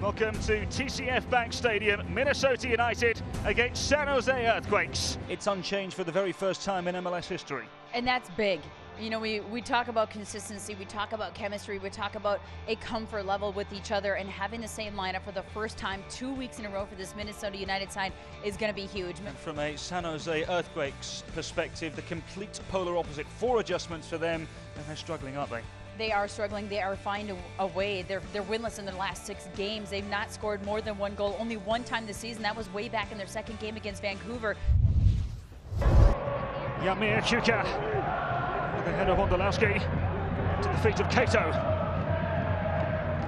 Welcome to TCF Bank Stadium, Minnesota United against San Jose Earthquakes. It's unchanged for the very first time in MLS history. And that's big. You know, we, we talk about consistency, we talk about chemistry, we talk about a comfort level with each other, and having the same lineup for the first time two weeks in a row for this Minnesota United side is going to be huge. And from a San Jose Earthquakes perspective, the complete polar opposite. Four adjustments for them, and they're struggling, aren't they? They are struggling. They are finding a way. They're, they're winless in their last six games. They've not scored more than one goal only one time this season. That was way back in their second game against Vancouver. Jahmir Hyka with the head of Wondolowski to the feet of Cato.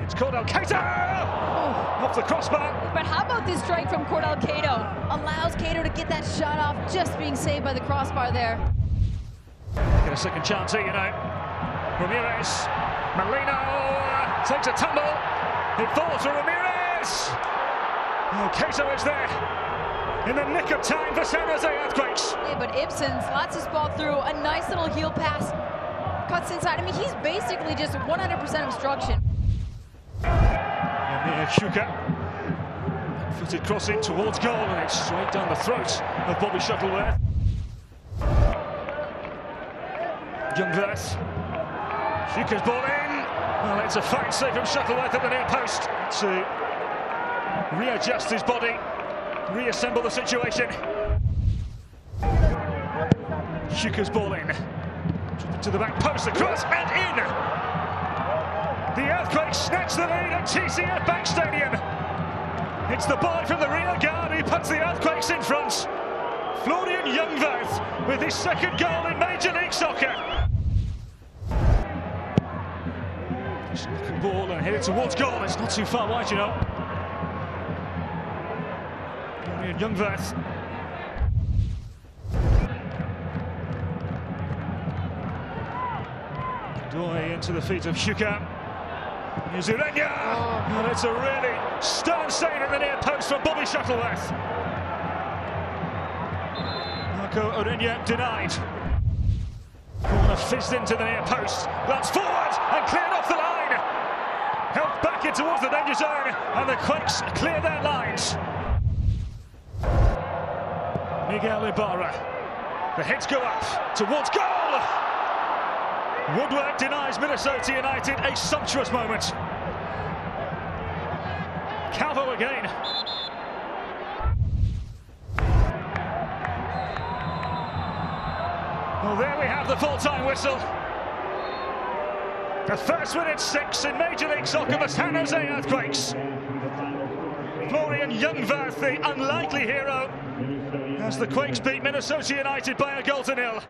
It's Cordell Cato! Oh. Off the crossbar. But how about this strike from Cordell Cato? Allows Cato to get that shot off, just being saved by the crossbar there. Get a second chance here, you know. Ramirez. Molino oh, takes a tumble. It falls to Ramirez. Oh, Cato is there in the nick of time for San Jose Earthquakes. Yeah, but Ibson slots his ball through. A nice little heel pass. Cuts inside. I mean, he's basically just 100% obstruction. Jahmir Hyka. Footed crossing towards goal, and it's straight down the throat of Bobby Shuttleworth. Jungwirth Hyka's ball in. Well, it's a fine save from Shuttleworth at the near post to readjust his body, reassemble the situation. Hyka's ball in. To the back post, across and in. The Earthquakes snatch the lead at TCF Bank Stadium. It's the boy from the rear guard who puts the Earthquakes in front. Florian Jungwirth with his second goal in Major League Soccer. Ball and headed towards goal. It's not too far wide, you know. Dorian Jungwirth. Doi into the feet of Hyka. Here's. Oh. And it's a really stern save at the near post from Bobby Shuttleworth. Marco Ureña denied. Corner fizzed into the near post. That's forward and cleared off the towards the danger zone, and the Quakes clear their lines. Miguel Ibarra. The hits go up towards goal. Woodward denies Minnesota United a sumptuous moment. Calvo again. Well, there we have the full-time whistle. The first win in six in Major League Soccer for San Jose Earthquakes. Florian Jungwirth, the unlikely hero, as the Quakes beat Minnesota United by a goal to nil.